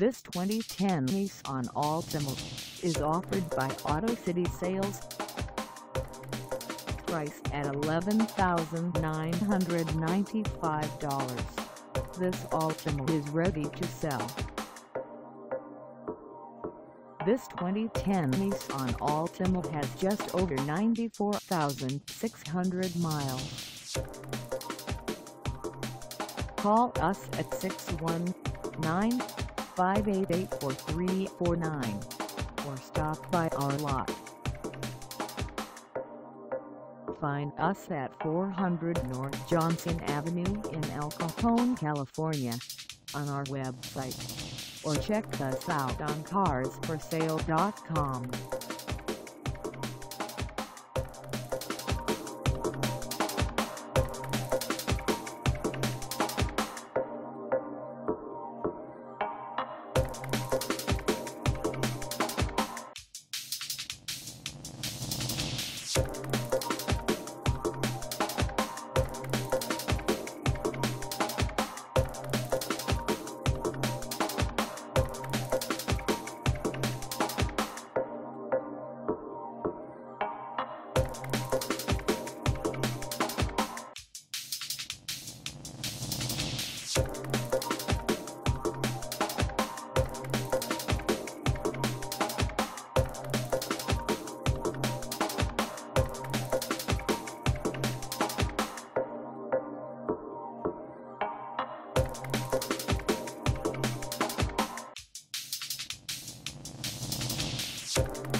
This 2010 Nissan Altima is offered by Auto City Sales. Price at $11,995. This Altima is ready to sell. This 2010 Nissan Altima has just over 94,600 miles. Call us at 619 588-4349 or stop by our lot. Find us at 400 North Johnson Avenue in El Cajon, California on our website or check us out on carsforsale.com. Thank